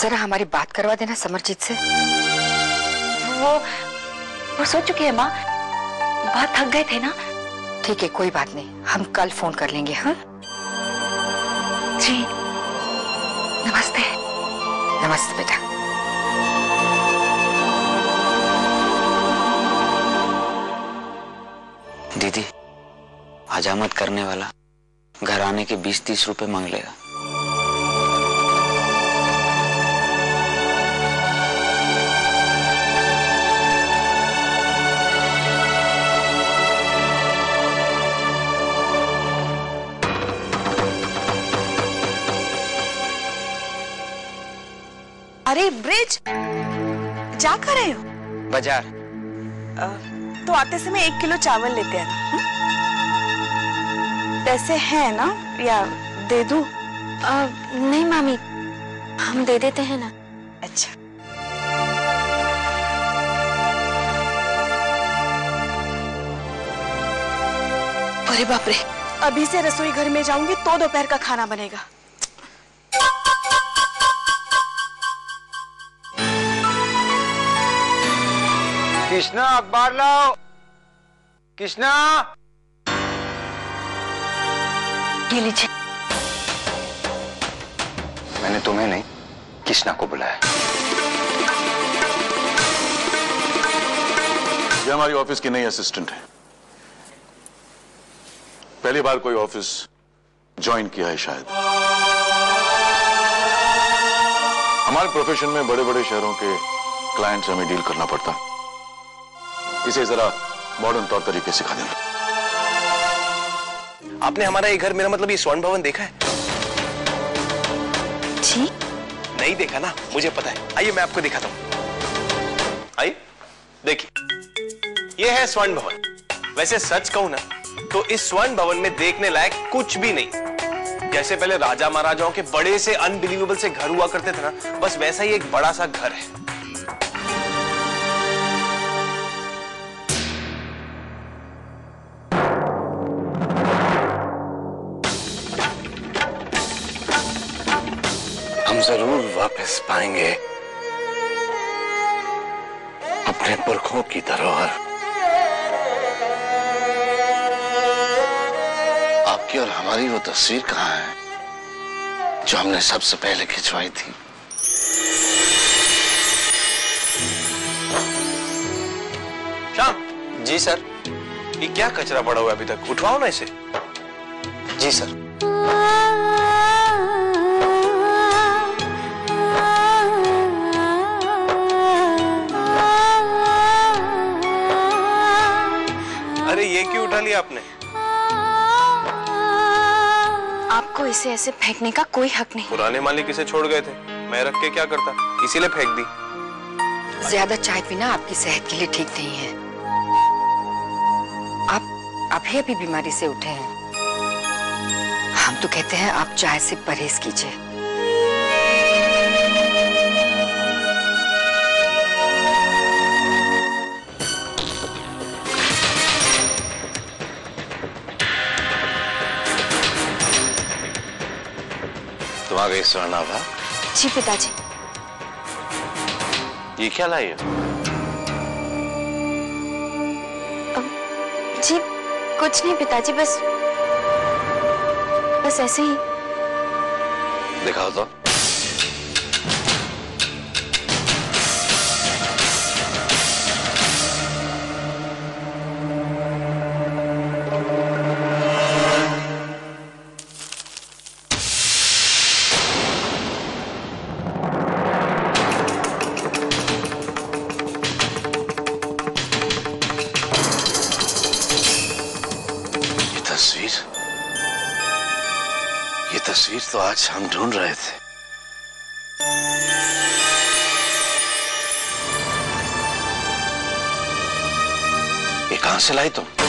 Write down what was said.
जरा हमारी बात करवा देना समरजीत से। वो वो सो चुके हैं माँ। बहुत थक गए थे ना? ठीक है, कोई बात नहीं। हम कल फ़ोन कर लेंगे हाँ? जी। नमस्ते। नमस्ते बेटा। दीदी हजामत करने वाला घर आने के बीस तीस रुपए मांग लेगा। अरे ब्रिज! जा कर रहे हो? बाज़ार। तो आते समय एक किलो चावल लेते हैं हम्म? पैसे हैं ना? या दे दूँ? नहीं मामी हम दे देते हैं ना। अच्छा। अरे बाप रे। अभी से रसोई घर में जाऊँगी तो दोपहर का खाना बनेगा। कृष्णा अखबार लाओ। कृष्णा। ये लीजिए। मैंने तुम्हें नहीं कृष्णा को बुलाया। ये हमारी ऑफ़िस की नई असिस्टेंट है। पहली बार कोई ऑफ़िस ज्वाइन किया है शायद। हमारे प्रोफेशन में बड़े बड़े शहरों के क्लाइंट से हमें डील करना पड़ता। इसे जरा मॉडर्न तौर तरीके सिखा देना आपने हमारा ये घर मेरा मतलब ये स्वर्ण भवन देखा है? जी। नहीं देखा ना? मुझे पता है। आइए मैं आपको दिखाता हूँ। आइए देखिए। ये है स्वर्ण भवन। वैसे सच कहूँ ना तो इस स्वर्ण भवन में देखने लायक कुछ भी नहीं। जैसे पहले राजा महाराजाओं के बड़े से अनबिलीवेबल से घर हुआ करते थे ना बस वैसा ही एक बड़ा सा घर है। ज़रूर वापस पाएँगे। अपने पुरखों की धरोहर आपकी और हमारी वो तस्वीर कहाँ है, जो हमने सबसे पहले खिंचवाई थी? श्याम, जी सर। ये क्या कचरा पड़ा हुआ अभी तक? उठवाओ ना इसे। जी सर। उठा लिया आपने? आपको इसे ऐसे फेंकने का कोई हक नहीं। पुराने मालिक इसे छोड़ गए थे। मैं रख के क्या करता? इसीलिए फेंक दी। ज़्यादा चाय पीना आपकी सेहत के लिए ठीक नहीं है। आप अभी अभी बीमारी से उठे हैं। हम तो कहते हैं आप चाय से परहेज कीजिए। आ गई स्वर्णाभा जी पिताजी। ये क्या लाई है? जी कुछ नहीं पिताजी बस बस ऐसे ही। दिखाओ तो। तस्वीर? ये तस्वीर तो आज हम ढूंढ रहे थे। ये कहाँ से लाई तुम?